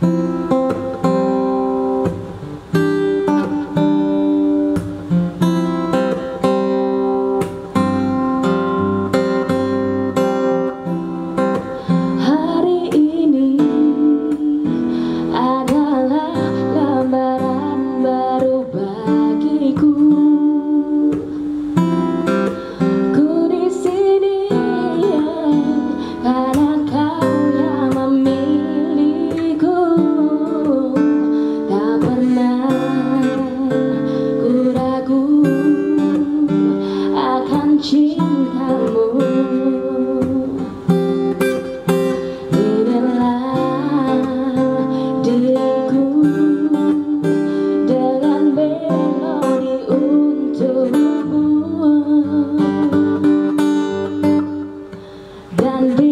Thank than